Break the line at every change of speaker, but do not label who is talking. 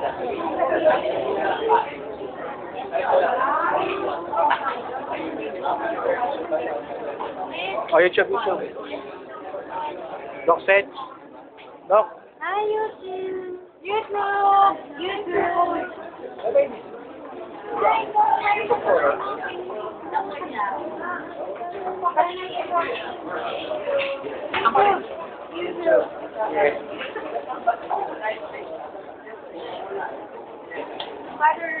O, oh, YouTube, YouTube. Doc Sedge. Doc.
Hi, YouTube. YouTube. YouTube. YouTube. YouTube. Letter